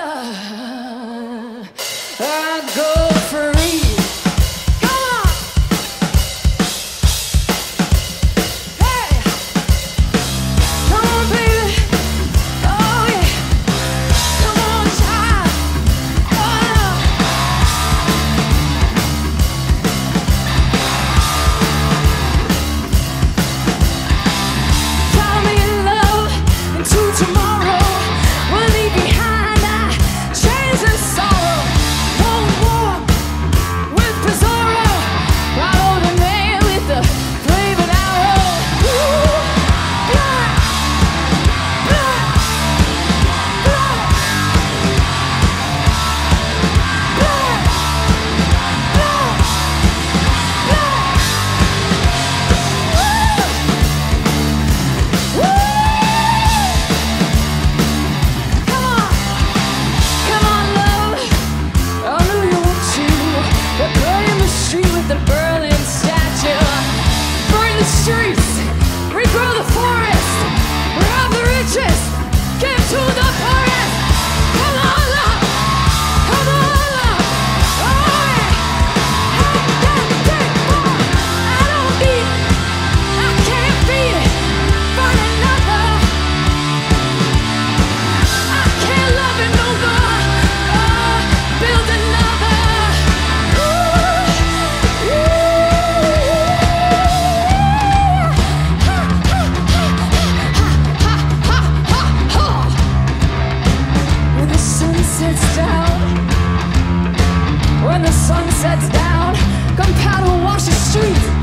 Uh. sits down. When the sun sets down, gunpowder washes streets.